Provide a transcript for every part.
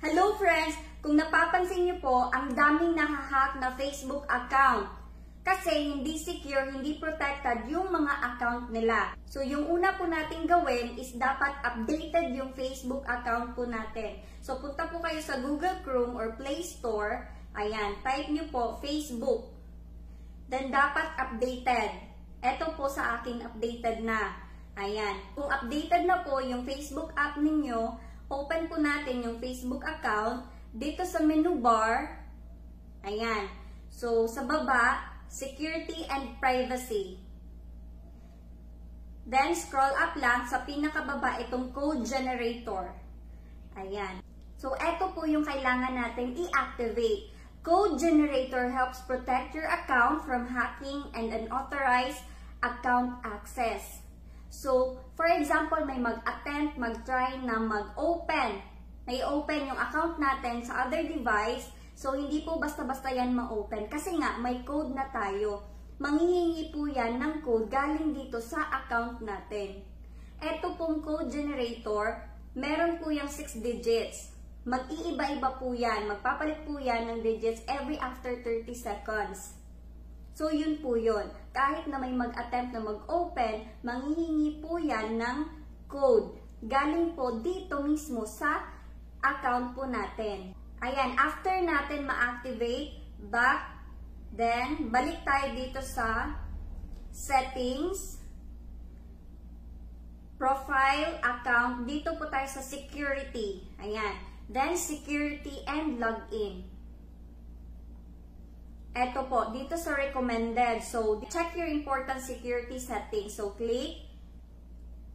Hello friends! Kung napapansin niyo po, ang daming nahahack na Facebook account. Kasi hindi secure, hindi protected yung mga account nila. So yung una po nating gawin is dapat updated yung Facebook account po natin. So punta po kayo sa Google Chrome or Play Store. Ayan, type niyo po Facebook. Then dapat updated. Ito po sa akin updated na. Ayan. Kung updated na po yung Facebook app ninyo, open po natin yung Facebook account. Dito sa menu bar, ayan. So, sa baba, security and privacy. Then, scroll up lang sa pinakababa itong code generator. Ayan. So, ito po yung kailangan natin i-activate. Code generator helps protect your account from hacking and unauthorized account access. So, for example, may mag-attempt, mag-try na mag-open may open yung account natin sa other device. So, hindi po basta-basta yan ma-open. Kasi nga, may code na tayo. Manghihingi po yan ng code galing dito sa account natin. Ito pong code generator, meron po yung 6 digits. Mag-iiba-iba po yan. Magpapalit po yan ng digits every after 30 seconds. So, yun po yun. Kahit na may mag-attempt na mag-open, manghihingi po yan ng code. Galing po dito mismo sa account po natin. Ayan, after natin ma-activate, back, then, balik tayo dito sa settings, profile, account, dito po tayo sa security. Ayan, then security and login. Ito po, dito sa recommended. So, check your important security settings. So, click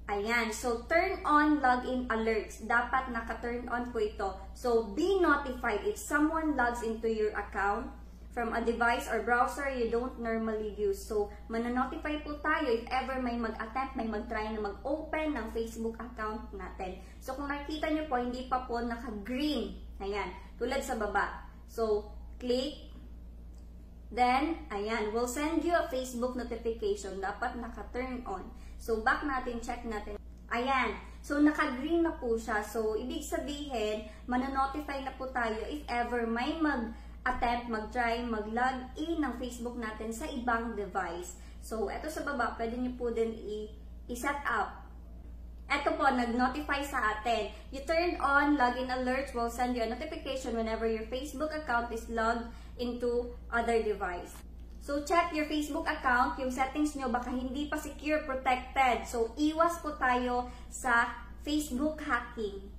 Ayan. So, turn on login alerts. Dapat naka-turn on po ito. So, be notified if someone logs into your account from a device or browser you don't normally use. So, mananotify po tayo if ever may mag-attempt, may mag-try na mag-open ng Facebook account natin. So, kung nakita nyo po, hindi pa po naka-green. Ayan. Tulad sa baba. So, click. Then, ayan, we'll send you a Facebook notification. Dapat naka-turn on. So, back natin, check natin. Ayan. So, naka-green na po siya. So, ibig sabihin, manonotify na po tayo if ever may mag-attempt, mag-try, mag-log in ng Facebook natin sa ibang device. So, eto sa baba, pwede nyo po din i-set up. Eto po, nag-notify sa atin. You turn on login alerts will send you a notification whenever your Facebook account is logged into other device. So, check your Facebook account, yung settings nyo, baka hindi pa secure, protected. So, iwas po tayo sa Facebook hacking.